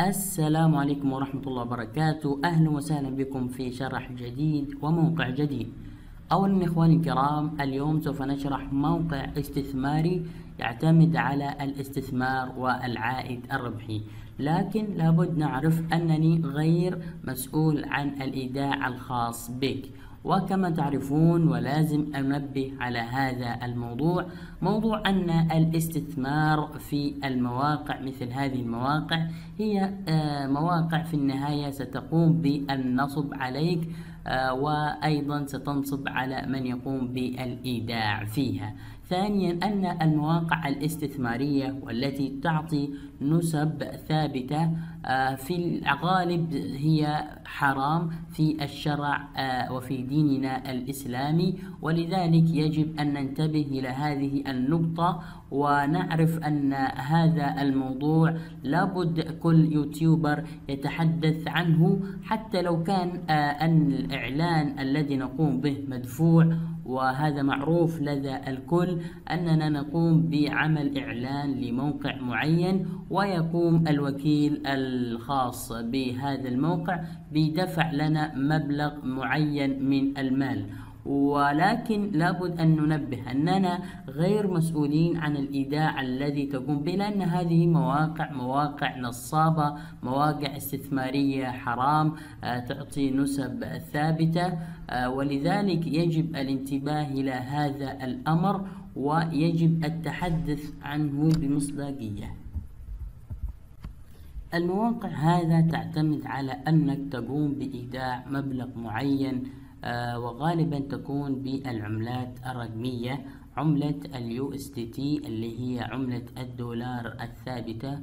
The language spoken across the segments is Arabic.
السلام عليكم ورحمة الله وبركاته. أهلا وسهلا بكم في شرح جديد وموقع جديد. أولا إخواني الكرام اليوم سوف نشرح موقع استثماري يعتمد على الاستثمار والعائد الربحي. لكن لابد نعرف أنني غير مسؤول عن الإيداع الخاص بك. وكما تعرفون ولازم أنبه على هذا الموضوع موضوع أن الاستثمار في المواقع مثل هذه المواقع هي آه، مواقع في النهاية ستقوم بالنصب عليك آه، وأيضا ستنصب على من يقوم بالإيداع فيها. ثانيا أن المواقع الاستثمارية والتي تعطي نسب ثابتة آه، في الغالب هي حرام في الشرع آه، وفي ديننا الإسلامي. ولذلك يجب أن ننتبه إلى هذه النقطة ونعرف أن هذا الموضوع لابد كل يوتيوبر يتحدث عنه حتى لو كان آه، أن الإعلان الذي نقوم به مدفوع وهذا معروف لدى الكل. أننا نقوم بعمل إعلان لموقع معين ويقوم الوكيل الخاص بهذا الموقع بدفع لنا مبلغ معين من المال. ولكن لابد أن ننبه أننا غير مسؤولين عن الإيداع الذي تقوم به لأن هذه مواقع مواقع نصابة مواقع استثمارية حرام آه، تعطي نسب ثابتة آه، ولذلك يجب الانتباه إلى هذا الأمر. ويجب التحدث عنه بمصداقية. المواقع هذا تعتمد على أنك تقوم بإيداع مبلغ معين آه، وغالبا تكون بالعملات الرقمية عملة ال USDT اللي هي عملة الدولار الثابتة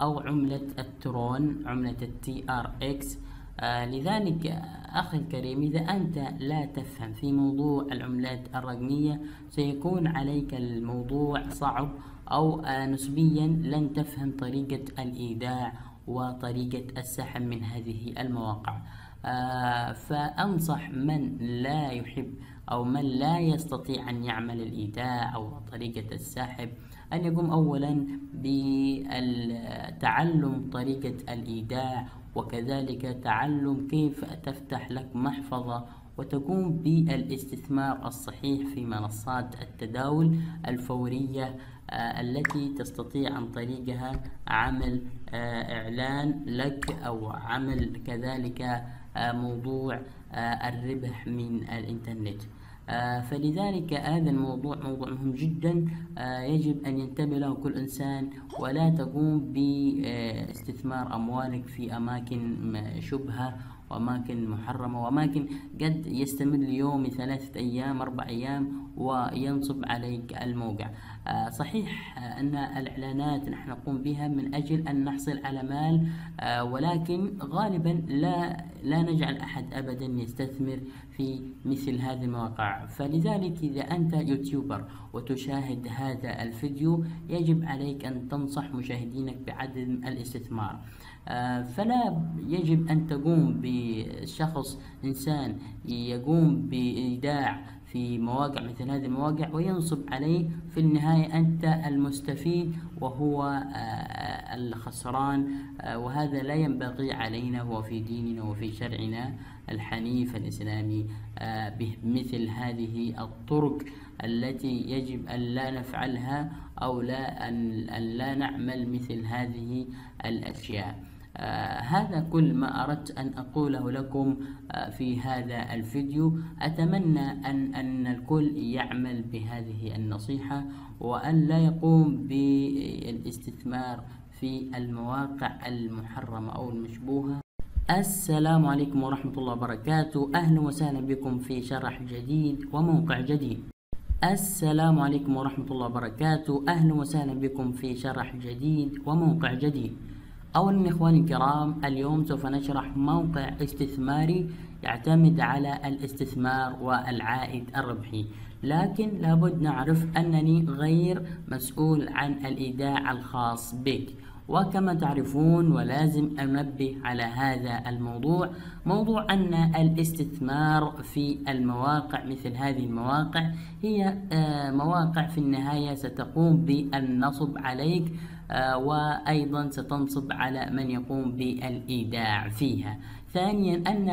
أو عملة الترون عملة ال TRX لذلك أخي الكريم إذا أنت لا تفهم في موضوع العملات الرقمية سيكون عليك الموضوع صعب أو آه نسبيا لن تفهم طريقة الإيداع وطريقة السحب من هذه المواقع. آه، فأنصح من لا يحب أو من لا يستطيع أن يعمل الإيداع أو طريقة السحب أن يقوم أولا بتعلم طريقة الإيداع وكذلك تعلم كيف تفتح لك محفظة وتقوم بالاستثمار الصحيح في منصات التداول الفورية آه، التي تستطيع عن طريقها عمل آه، إعلان لك أو عمل كذلك آه، موضوع الربح من الإنترنت. فلذلك هذا الموضوع موضوع مهم جدا. يجب أن ينتبه له كل إنسان ولا تقوم بإستثمار أموالك في أماكن شبهة وأماكن محرمة وأماكن قد يستمر ليوم ثلاثة أيام أربع أيام وينصب عليك الموقع. آه، صحيح أن الإعلانات نحن نقوم بها من أجل أن نحصل على مال آه، ولكن غالبا لا لا نجعل أحد أبدا يستثمر في مثل هذه المواقع. فلذلك إذا أنت يوتيوبر وتشاهد هذا الفيديو يجب عليك أن تنصح مشاهدينك بعدم الاستثمار. آه، فلا يجب أن تقوم بشخص إنسان يقوم بإيداع في مواقع مثل هذه المواقع وينصب عليه في النهاية أنت المستفيد وهو آه، الخسران آه، وهذا لا ينبغي علينا وفي ديننا وفي شرعنا الحنيف الإسلامي بمثل هذه الطرق التي يجب أن لا نفعلها أو لا أن لا نعمل مثل هذه الأشياء. آه هذا كل ما أردت أن أقوله لكم آه في هذا الفيديو. أتمنى أن, أن الكل يعمل بهذه النصيحة وأن لا يقوم بالاستثمار في المواقع المحرمة أو المشبوهة. السلام عليكم ورحمة الله وبركاته. أهلا وسهلا بكم في شرح جديد وموقع جديد. السلام عليكم ورحمة الله وبركاته. أهلا وسهلا بكم في شرح جديد وموقع جديد. أولا إخواني الكرام اليوم سوف نشرح موقع استثماري يعتمد على الاستثمار والعائد الربحي. لكن لابد نعرف أنني غير مسؤول عن الإيداع الخاص بك. وكما تعرفون ولازم أنبه على هذا الموضوع موضوع أن الاستثمار في المواقع مثل هذه المواقع هي آه، مواقع في النهاية ستقوم بالنصب عليك آه، وأيضا ستنصب على من يقوم بالإيداع فيها. ثانيا أن